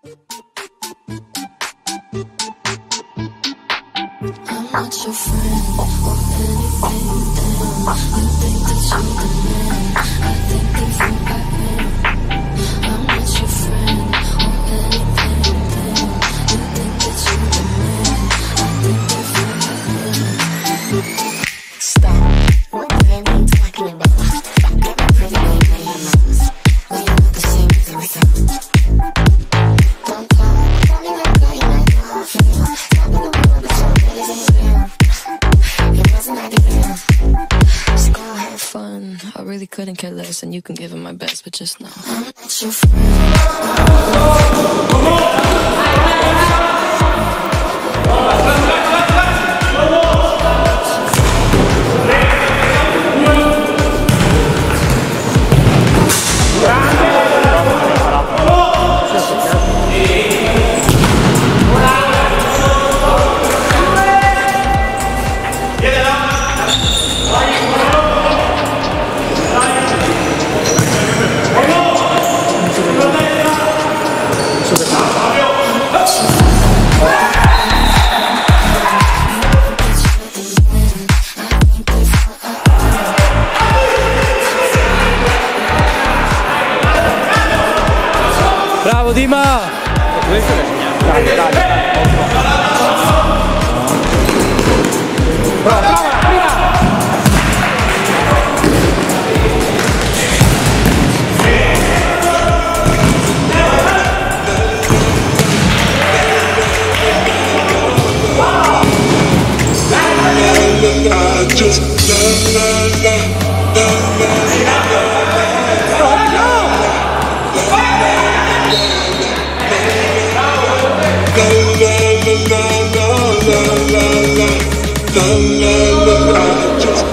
I'm not your friend or anything. You think that you're the man. I think Batman. I'm not your friend or anything. You think that you're the man. I think Stop. What the hell are you talking about? Stop getting pretty name care less, and you can give it my best, but just know Benzema. Dale, dale. look, look, look, just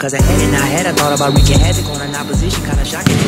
Cause I had it in my head, I thought about wreaking havoc on an opposition. Kinda shocking,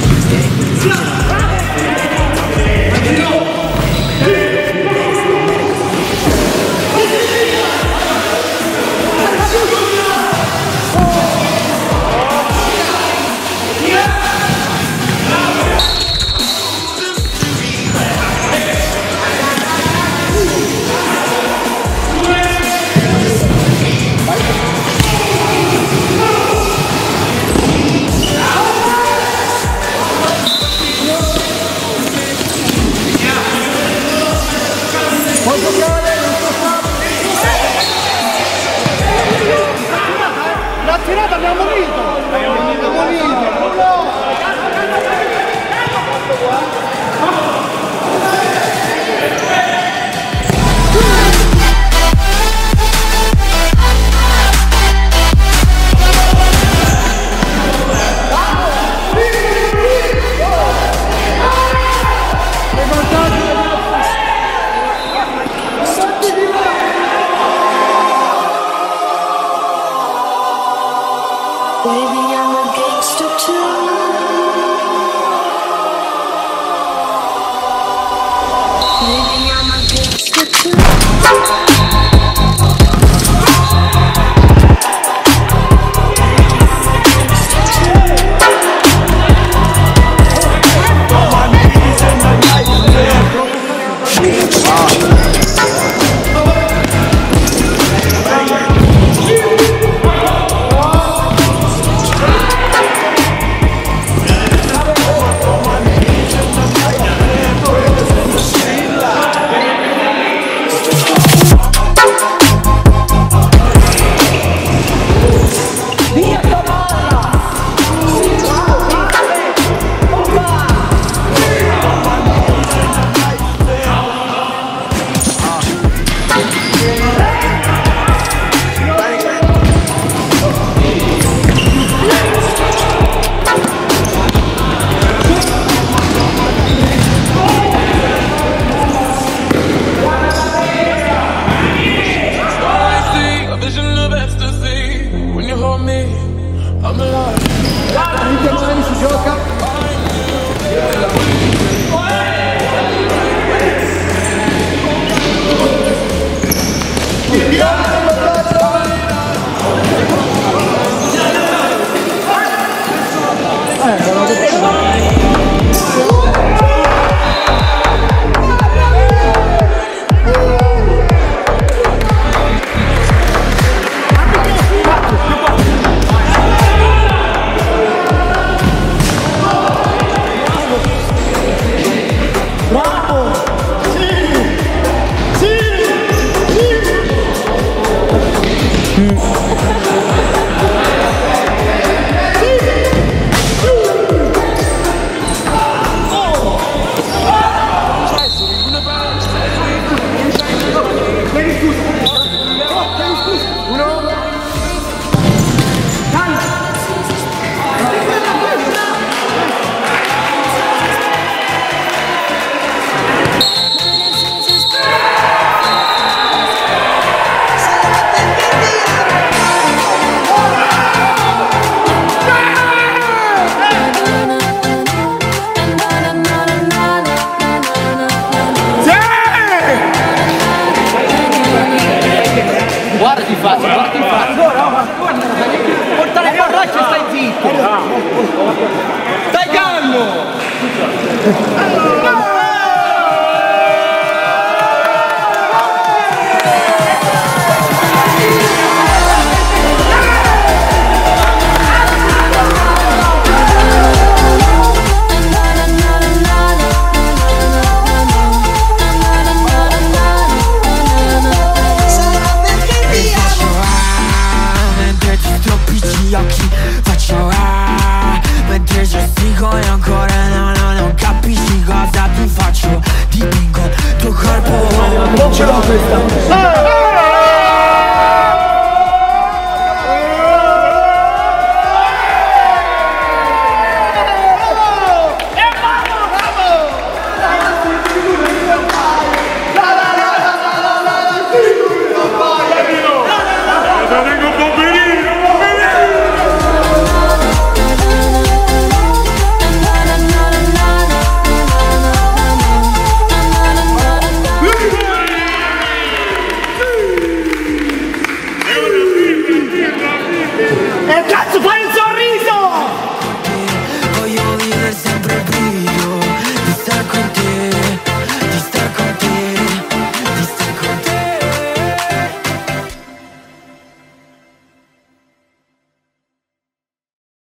excuse.